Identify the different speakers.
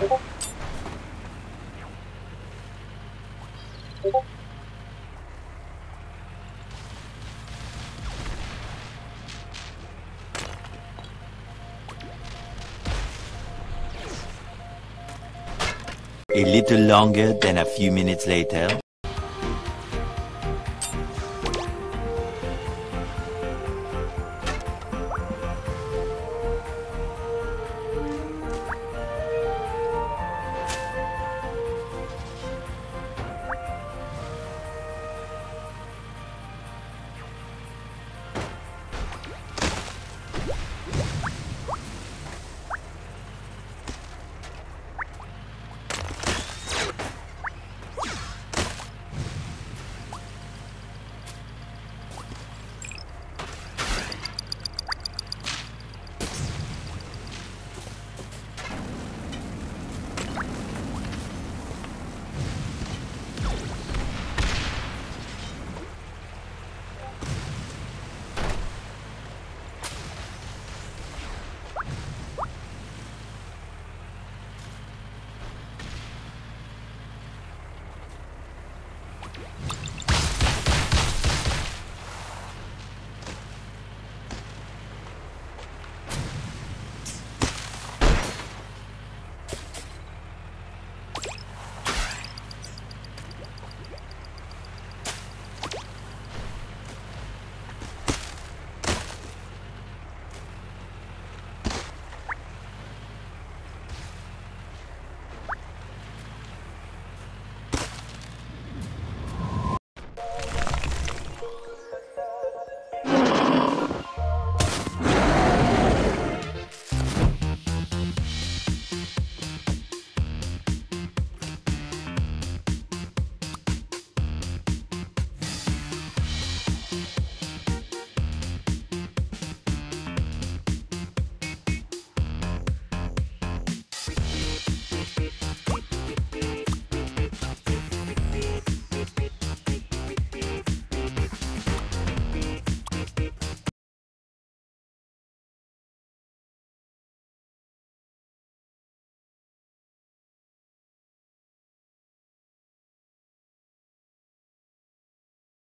Speaker 1: A little longer than a few minutes later.